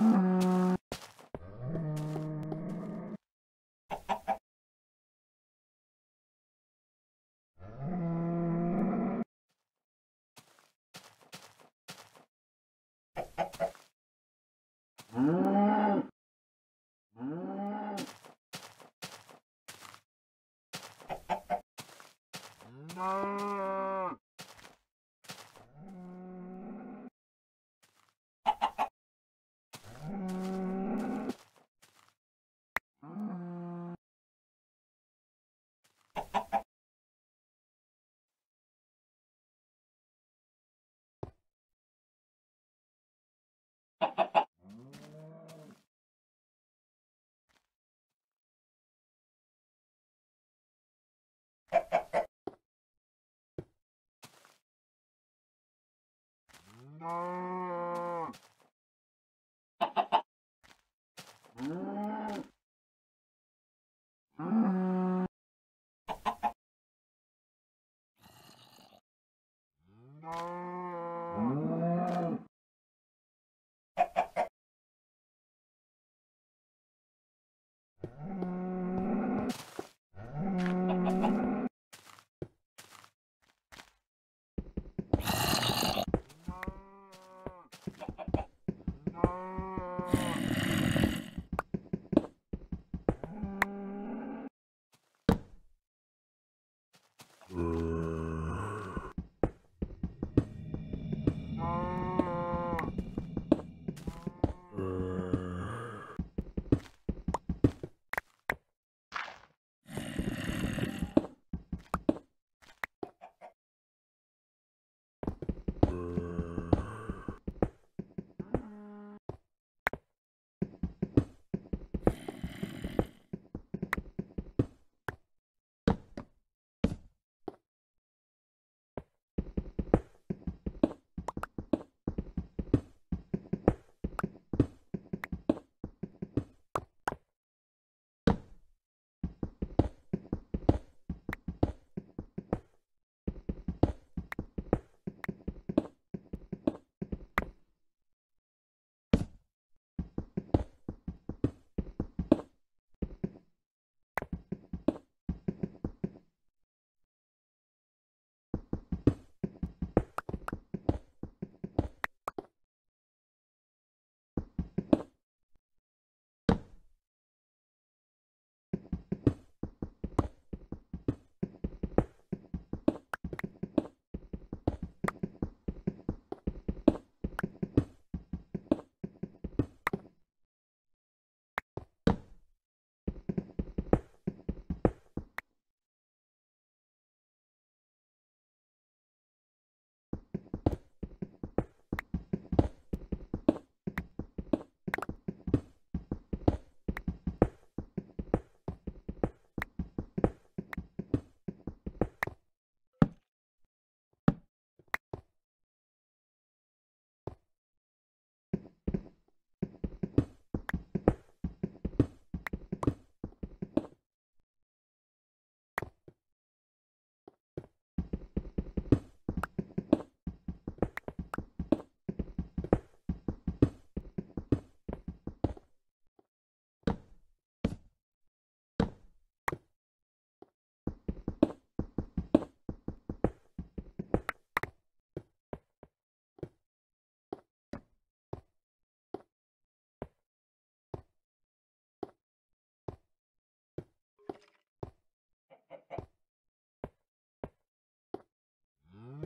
Mm-hmm. No.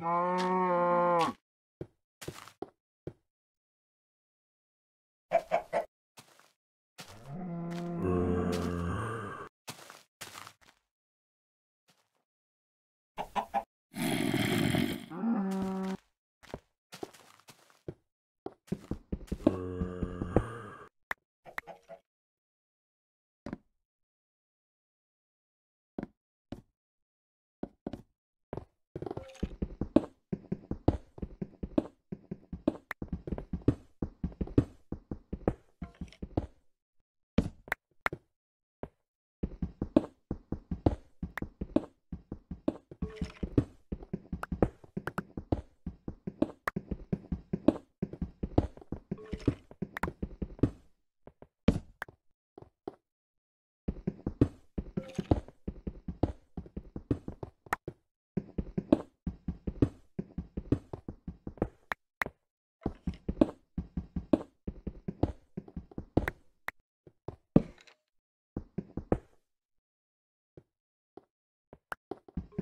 Oh.